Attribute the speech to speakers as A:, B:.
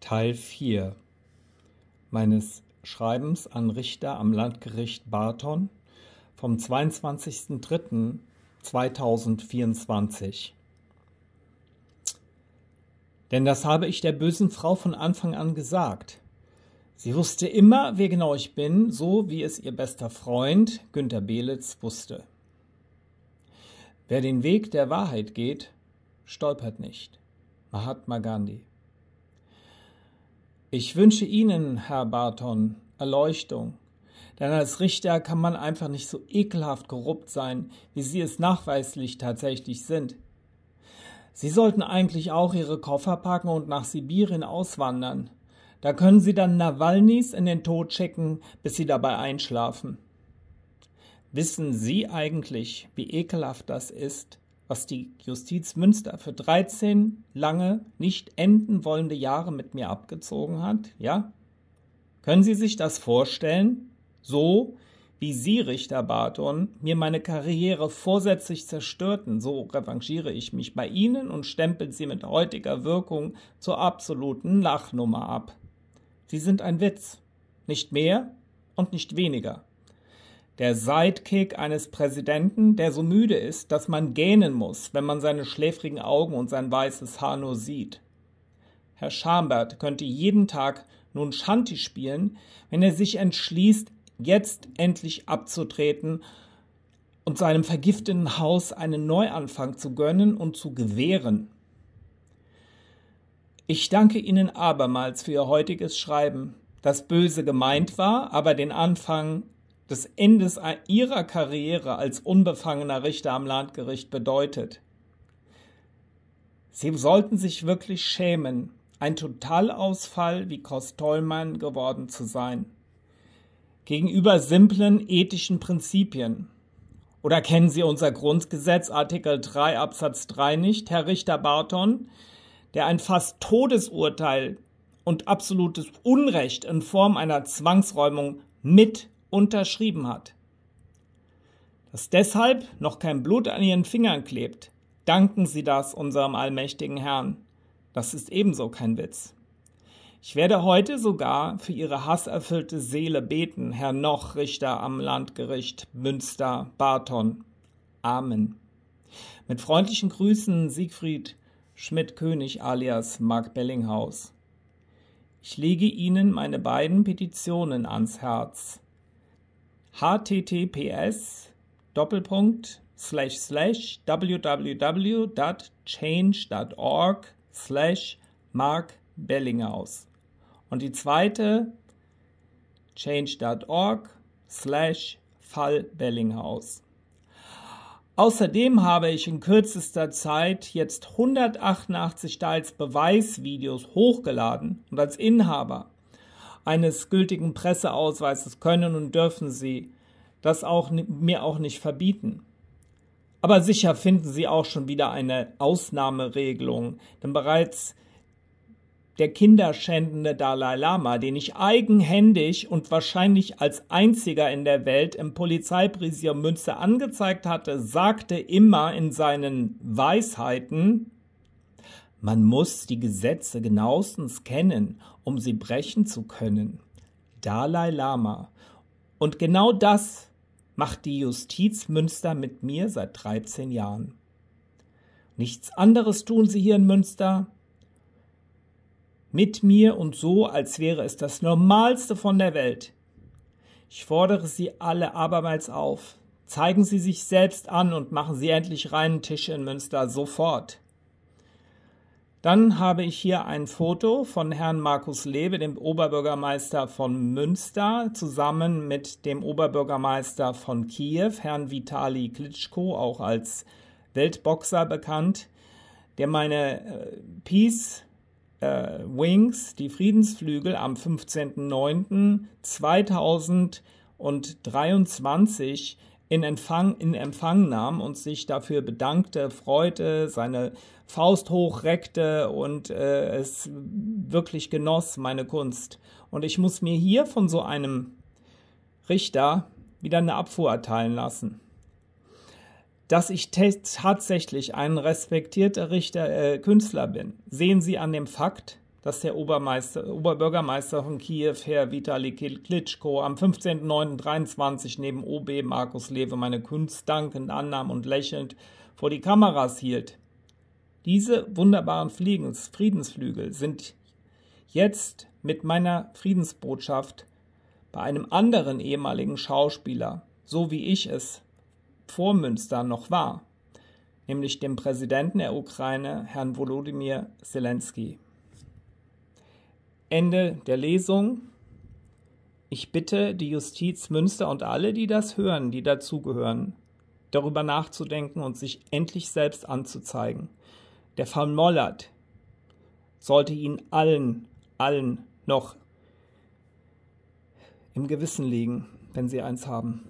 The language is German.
A: Teil 4 meines Schreibens an Richter am Landgericht Barton vom 22.03.2024. Denn das habe ich der bösen Frau von Anfang an gesagt. Sie wusste immer, wer genau ich bin, so wie es ihr bester Freund Günter Belitz wusste. Wer den Weg der Wahrheit geht, stolpert nicht. Mahatma Gandhi. Ich wünsche Ihnen, Herr Barton, Erleuchtung, denn als Richter kann man einfach nicht so ekelhaft korrupt sein, wie Sie es nachweislich tatsächlich sind. Sie sollten eigentlich auch Ihre Koffer packen und nach Sibirien auswandern. Da können Sie dann Nawalnys in den Tod schicken, bis Sie dabei einschlafen. Wissen Sie eigentlich, wie ekelhaft das ist, was die Justiz Münster für 13 lange, nicht enden wollende Jahre mit mir abgezogen hat? Ja? Können Sie sich das vorstellen? So wie Sie, Richter Barton, mir meine Karriere vorsätzlich zerstörten, so revanchiere ich mich bei Ihnen und stempel Sie mit heutiger Wirkung zur absoluten Lachnummer ab. Sie sind ein Witz, nicht mehr und nicht weniger der Sidekick eines Präsidenten, der so müde ist, dass man gähnen muss, wenn man seine schläfrigen Augen und sein weißes Haar nur sieht. Herr Schambert könnte jeden Tag nun Shanti spielen, wenn er sich entschließt, jetzt endlich abzutreten und seinem vergifteten Haus einen Neuanfang zu gönnen und zu gewähren. Ich danke Ihnen abermals für Ihr heutiges Schreiben, das böse gemeint war, aber den Anfang des Endes ihrer Karriere als unbefangener Richter am Landgericht bedeutet. Sie sollten sich wirklich schämen, ein Totalausfall wie Kostolmann geworden zu sein. Gegenüber simplen ethischen Prinzipien. Oder kennen Sie unser Grundgesetz Artikel 3 Absatz 3 nicht, Herr Richter Barton, der ein fast Todesurteil und absolutes Unrecht in Form einer Zwangsräumung mit unterschrieben hat. Dass deshalb noch kein Blut an ihren Fingern klebt, danken Sie das unserem allmächtigen Herrn. Das ist ebenso kein Witz. Ich werde heute sogar für Ihre hasserfüllte Seele beten, Herr Noch, Richter am Landgericht Münster, Barton. Amen. Mit freundlichen Grüßen Siegfried Schmidt-König alias Mark Bellinghaus. Ich lege Ihnen meine beiden Petitionen ans Herz https Doppelpunkt slash slash www.change.org slash Mark Bellinghaus. Und die zweite change.org slash Fall Bellinghaus. Außerdem habe ich in kürzester Zeit jetzt 188 teils Beweisvideos hochgeladen und als Inhaber eines gültigen Presseausweises können und dürfen Sie das auch mir auch nicht verbieten. Aber sicher finden Sie auch schon wieder eine Ausnahmeregelung, denn bereits der kinderschändende Dalai Lama, den ich eigenhändig und wahrscheinlich als einziger in der Welt im Polizeipräsidium Münster angezeigt hatte, sagte immer in seinen Weisheiten, man muss die Gesetze genauestens kennen, um sie brechen zu können. Dalai Lama. Und genau das macht die Justiz Münster mit mir seit 13 Jahren. Nichts anderes tun sie hier in Münster. Mit mir und so, als wäre es das Normalste von der Welt. Ich fordere Sie alle abermals auf. Zeigen Sie sich selbst an und machen Sie endlich reinen Tisch in Münster sofort. Dann habe ich hier ein Foto von Herrn Markus Lewe, dem Oberbürgermeister von Münster, zusammen mit dem Oberbürgermeister von Kiew, Herrn Vitali Klitschko, auch als Weltboxer bekannt, der meine äh, Peace äh, Wings, die Friedensflügel, am 15.09.2023 in Empfang, in Empfang nahm und sich dafür bedankte, freute, seine Faust hochreckte und äh, es wirklich genoss, meine Kunst. Und ich muss mir hier von so einem Richter wieder eine Abfuhr erteilen lassen. Dass ich tatsächlich ein respektierter Richter, äh, Künstler bin, sehen Sie an dem Fakt, dass der Oberbürgermeister von Kiew, Herr Vitali Klitschko, am 15.09.23 neben OB Markus Lewe meine Kunst dankend annahm und lächelnd vor die Kameras hielt. Diese wunderbaren Fliegens, Friedensflügel sind jetzt mit meiner Friedensbotschaft bei einem anderen ehemaligen Schauspieler, so wie ich es vor Münster noch war, nämlich dem Präsidenten der Ukraine, Herrn Volodymyr Zelensky. Ende der Lesung. Ich bitte die Justiz Münster und alle, die das hören, die dazugehören, darüber nachzudenken und sich endlich selbst anzuzeigen. Der Fall Mollert sollte Ihnen allen, allen noch im Gewissen liegen, wenn Sie eins haben.